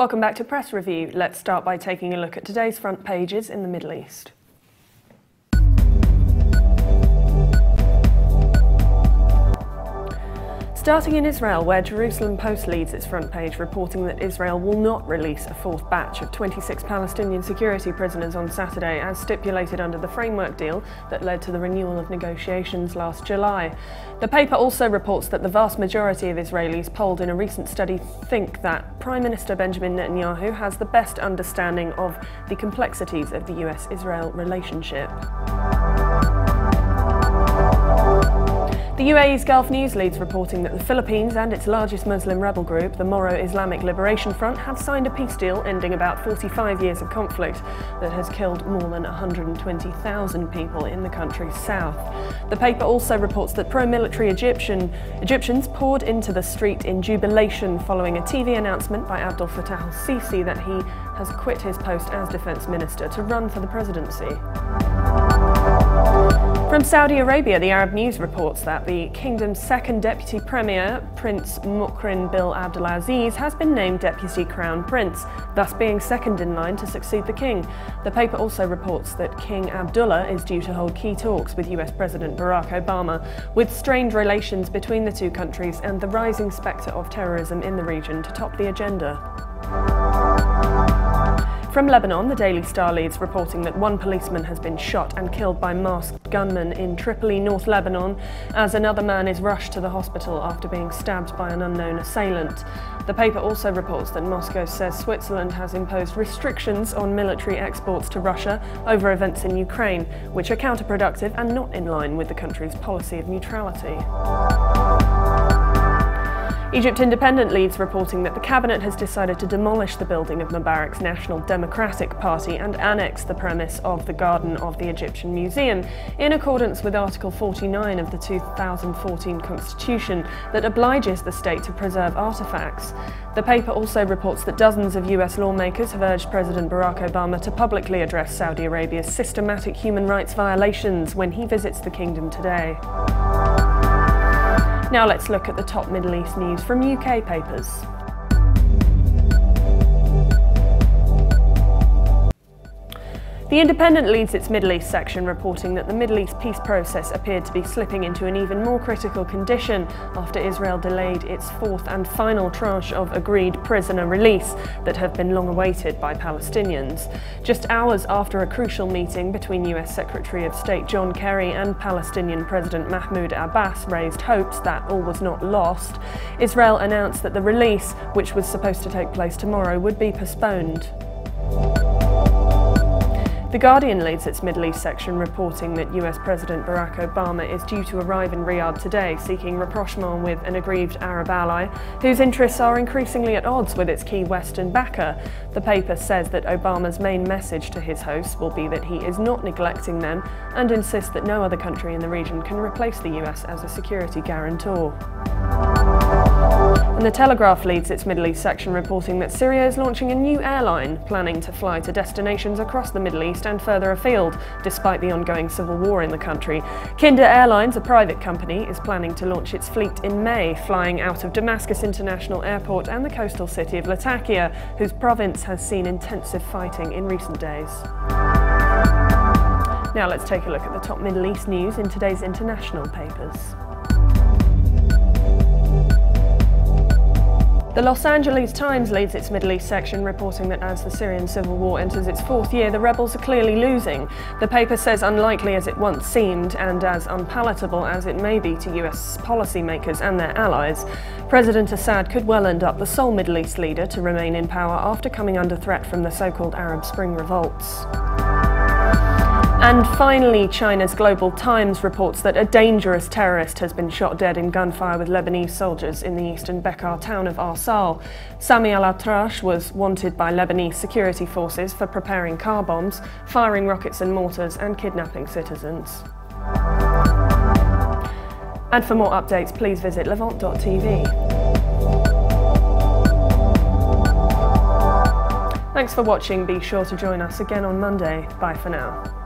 Welcome back to Press Review. Let's start by taking a look at today's front pages in the Middle East. Starting in Israel, where Jerusalem Post leads its front page, reporting that Israel will not release a fourth batch of 26 Palestinian security prisoners on Saturday, as stipulated under the framework deal that led to the renewal of negotiations last July. The paper also reports that the vast majority of Israelis polled in a recent study think that Prime Minister Benjamin Netanyahu has the best understanding of the complexities of the US Israel relationship. The UAE's Gulf News leads reporting that the Philippines and its largest Muslim rebel group, the Moro Islamic Liberation Front, have signed a peace deal ending about 45 years of conflict that has killed more than 120,000 people in the country's south. The paper also reports that pro-military Egyptian, Egyptians poured into the street in jubilation following a TV announcement by Abdel Fattah al-Sisi that he has quit his post as defence minister to run for the presidency. From Saudi Arabia, the Arab News reports that the kingdom's second deputy premier, Prince Mukrin bin Abdulaziz, has been named deputy crown prince, thus being second in line to succeed the king. The paper also reports that King Abdullah is due to hold key talks with US President Barack Obama, with strained relations between the two countries and the rising spectre of terrorism in the region to top the agenda. From Lebanon, the Daily Star leads reporting that one policeman has been shot and killed by masked gunmen in Tripoli, North Lebanon, as another man is rushed to the hospital after being stabbed by an unknown assailant. The paper also reports that Moscow says Switzerland has imposed restrictions on military exports to Russia over events in Ukraine, which are counterproductive and not in line with the country's policy of neutrality. Egypt Independent leads reporting that the cabinet has decided to demolish the building of Mubarak's National Democratic Party and annex the premise of the garden of the Egyptian Museum in accordance with Article 49 of the 2014 Constitution that obliges the state to preserve artifacts. The paper also reports that dozens of US lawmakers have urged President Barack Obama to publicly address Saudi Arabia's systematic human rights violations when he visits the kingdom today. Now let's look at the top Middle East news from UK papers. The Independent leads its Middle East section reporting that the Middle East peace process appeared to be slipping into an even more critical condition after Israel delayed its fourth and final tranche of agreed prisoner release that have been long awaited by Palestinians. Just hours after a crucial meeting between US Secretary of State John Kerry and Palestinian President Mahmoud Abbas raised hopes that all was not lost, Israel announced that the release, which was supposed to take place tomorrow, would be postponed. The Guardian leads its Middle East section reporting that US President Barack Obama is due to arrive in Riyadh today seeking rapprochement with an aggrieved Arab ally whose interests are increasingly at odds with its key Western backer. The paper says that Obama's main message to his hosts will be that he is not neglecting them and insists that no other country in the region can replace the US as a security guarantor. And the Telegraph leads its Middle East section reporting that Syria is launching a new airline, planning to fly to destinations across the Middle East and further afield, despite the ongoing civil war in the country. Kinder Airlines, a private company, is planning to launch its fleet in May, flying out of Damascus International Airport and the coastal city of Latakia, whose province has seen intensive fighting in recent days. Now let's take a look at the top Middle East news in today's international papers. The Los Angeles Times leads its Middle East section reporting that as the Syrian civil war enters its fourth year, the rebels are clearly losing. The paper says unlikely as it once seemed and as unpalatable as it may be to US policymakers and their allies, President Assad could well end up the sole Middle East leader to remain in power after coming under threat from the so-called Arab Spring revolts. And finally, China's Global Times reports that a dangerous terrorist has been shot dead in gunfire with Lebanese soldiers in the eastern Bekaa town of Arsal. Sami al-Atrash was wanted by Lebanese security forces for preparing car bombs, firing rockets and mortars and kidnapping citizens. And for more updates, please visit levant.tv. Thanks for watching. Be sure to join us again on Monday. Bye for now.